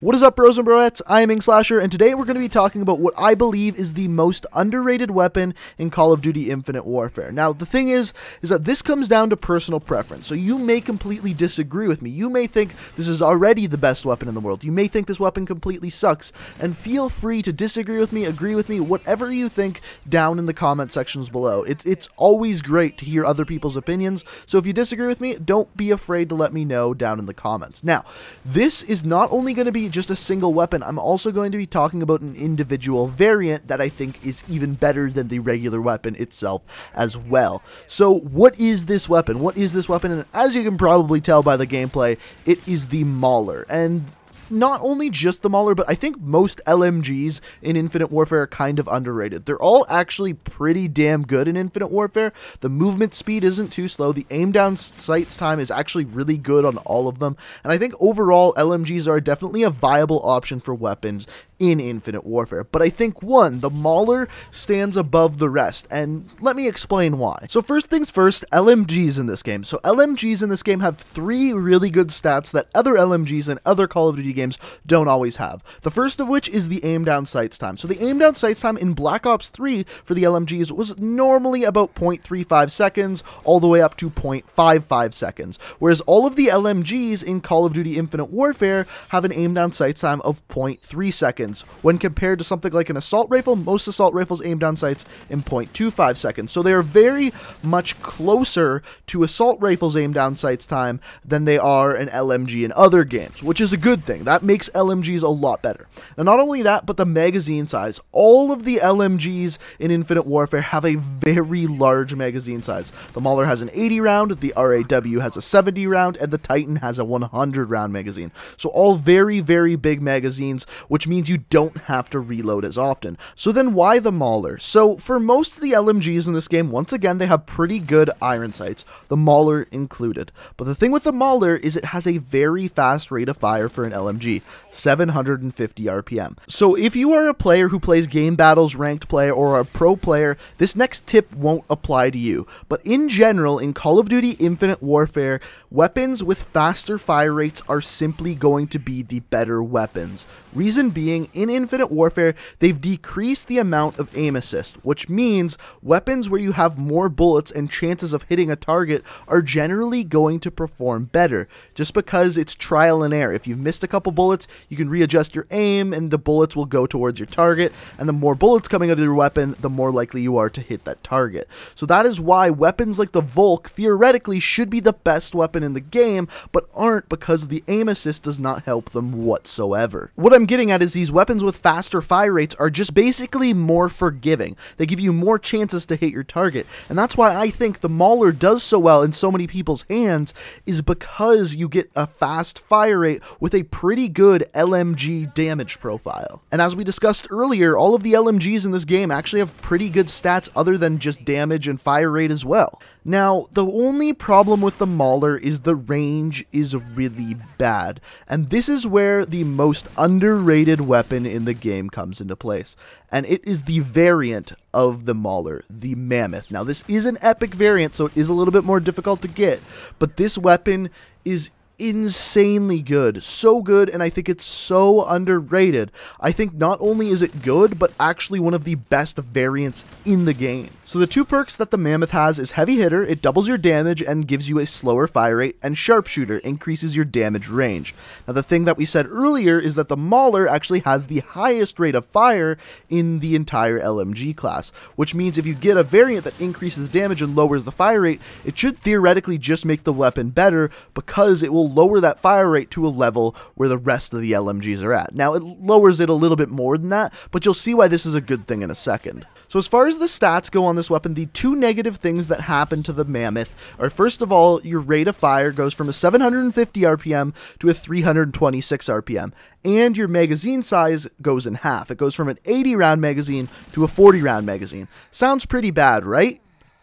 What is up, bros and broettes? I am Slasher, and today we're going to be talking about what I believe is the most underrated weapon in Call of Duty Infinite Warfare. Now, the thing is, is that this comes down to personal preference, so you may completely disagree with me. You may think this is already the best weapon in the world. You may think this weapon completely sucks, and feel free to disagree with me, agree with me, whatever you think down in the comment sections below. It, it's always great to hear other people's opinions, so if you disagree with me, don't be afraid to let me know down in the comments. Now, this is not only going to be just a single weapon, I'm also going to be talking about an individual variant that I think is even better than the regular weapon itself as well. So what is this weapon? What is this weapon? And as you can probably tell by the gameplay, it is the Mauler. And not only just the Mauler, but I think most LMGs in Infinite Warfare are kind of underrated. They're all actually pretty damn good in Infinite Warfare. The movement speed isn't too slow. The aim down sights time is actually really good on all of them. And I think overall, LMGs are definitely a viable option for weapons in Infinite Warfare. But I think one, the Mauler stands above the rest, and let me explain why. So first things first, LMGs in this game. So LMGs in this game have three really good stats that other LMGs and other Call of Duty games don't always have. The first of which is the aim down sights time. So the aim down sights time in Black Ops 3 for the LMGs was normally about 0.35 seconds all the way up to 0.55 seconds, whereas all of the LMGs in Call of Duty Infinite Warfare have an aim down sights time of 0.3 seconds seconds when compared to something like an assault rifle. Most assault rifles aim down sights in 0.25 seconds. So they are very much closer to assault rifles aim down sights time than they are an LMG in other games, which is a good thing. That makes LMGs a lot better. And not only that, but the magazine size. All of the LMGs in Infinite Warfare have a very large magazine size. The Mauler has an 80 round, the RAW has a 70 round, and the Titan has a 100 round magazine. So all very, very big magazines, which means you don't have to reload as often. So then why the Mauler? So for most of the LMGs in this game, once again, they have pretty good iron sights, the Mauler included. But the thing with the Mauler is it has a very fast rate of fire for an LMG, 750 RPM. So if you are a player who plays game battles, ranked play, or a pro player, this next tip won't apply to you. But in general, in Call of Duty Infinite Warfare, weapons with faster fire rates are simply going to be the better weapons. Reason being, in Infinite Warfare, they've decreased the amount of aim assist, which means weapons where you have more bullets and chances of hitting a target are generally going to perform better, just because it's trial and error. If you've missed a couple bullets, you can readjust your aim and the bullets will go towards your target, and the more bullets coming out of your weapon, the more likely you are to hit that target. So that is why weapons like the Volk theoretically should be the best weapon in the game, but aren't because the aim assist does not help them whatsoever. What I'm getting at is these weapons with faster fire rates are just basically more forgiving. They give you more chances to hit your target. And that's why I think the Mauler does so well in so many people's hands is because you get a fast fire rate with a pretty good LMG damage profile. And as we discussed earlier, all of the LMGs in this game actually have pretty good stats other than just damage and fire rate as well. Now, the only problem with the Mauler is the range is really bad, and this is where the most underrated weapon in the game comes into place, and it is the variant of the Mauler, the Mammoth. Now, this is an epic variant, so it is a little bit more difficult to get, but this weapon is insanely good. So good, and I think it's so underrated. I think not only is it good, but actually one of the best variants in the game. So the two perks that the Mammoth has is Heavy Hitter, it doubles your damage and gives you a slower fire rate, and Sharpshooter increases your damage range. Now the thing that we said earlier is that the Mauler actually has the highest rate of fire in the entire LMG class, which means if you get a variant that increases damage and lowers the fire rate, it should theoretically just make the weapon better because it will lower that fire rate to a level where the rest of the LMGs are at. Now, it lowers it a little bit more than that, but you'll see why this is a good thing in a second. So as far as the stats go on this weapon, the two negative things that happen to the Mammoth are first of all, your rate of fire goes from a 750 RPM to a 326 RPM, and your magazine size goes in half. It goes from an 80 round magazine to a 40 round magazine. Sounds pretty bad, right?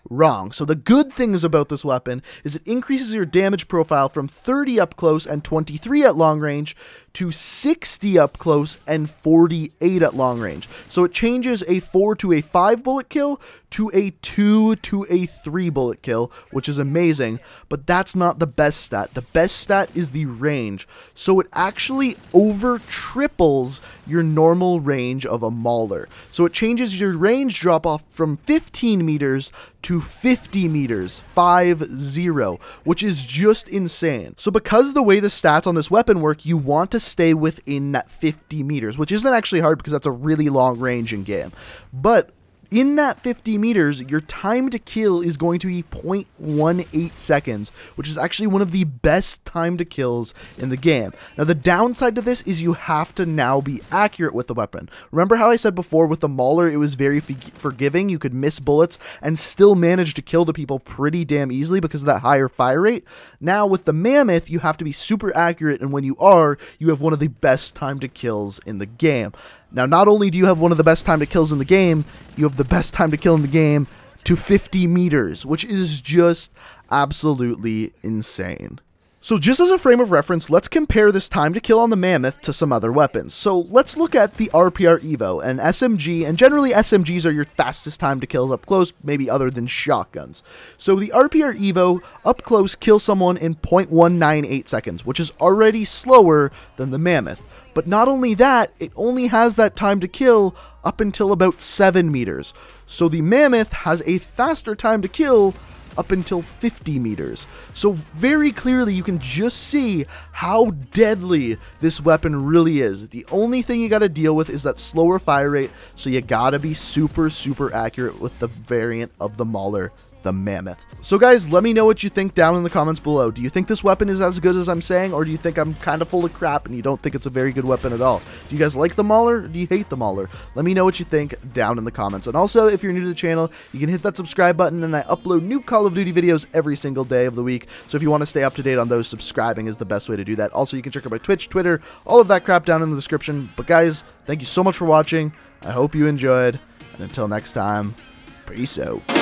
Wrong. So the good things about this weapon is it increases your damage profile from 30 up close and 23 at long range to 60 up close and 48 at long range. So it changes a 4 to a 5 bullet kill to a 2 to a 3 bullet kill, which is amazing, but that's not the best stat. The best stat is the range. So it actually over triples your normal range of a Mauler. So it changes your range drop off from 15 meters to 50 meters, 5-0, which is just insane. So because the way the stats on this weapon work, you want to stay within that 50 meters, which isn't actually hard because that's a really long range in game. But in that 50 meters, your time to kill is going to be 0.18 seconds, which is actually one of the best time to kills in the game. Now, the downside to this is you have to now be accurate with the weapon. Remember how I said before with the Mauler, it was very forgiving. You could miss bullets and still manage to kill the people pretty damn easily because of that higher fire rate. Now, with the Mammoth, you have to be super accurate, and when you are, you have one of the best time to kills in the game. Now, not only do you have one of the best time to kills in the game, you have the best time to kill in the game to 50 meters, which is just absolutely insane. So just as a frame of reference, let's compare this time to kill on the Mammoth to some other weapons. So let's look at the RPR Evo, an SMG, and generally SMGs are your fastest time to kill up close, maybe other than shotguns. So the RPR Evo, up close, kills someone in 0.198 seconds, which is already slower than the Mammoth. But not only that, it only has that time to kill up until about 7 meters. So the Mammoth has a faster time to kill up until 50 meters. So very clearly you can just see how deadly this weapon really is. The only thing you gotta deal with is that slower fire rate, so you gotta be super, super accurate with the variant of the Mauler the Mammoth. So guys, let me know what you think down in the comments below. Do you think this weapon is as good as I'm saying, or do you think I'm kind of full of crap and you don't think it's a very good weapon at all? Do you guys like the Mauler, do you hate the Mauler? Let me know what you think down in the comments. And also, if you're new to the channel, you can hit that subscribe button, and I upload new Call of Duty videos every single day of the week. So if you want to stay up to date on those, subscribing is the best way to do that. Also, you can check out my Twitch, Twitter, all of that crap down in the description. But guys, thank you so much for watching. I hope you enjoyed. And until next time, peace out.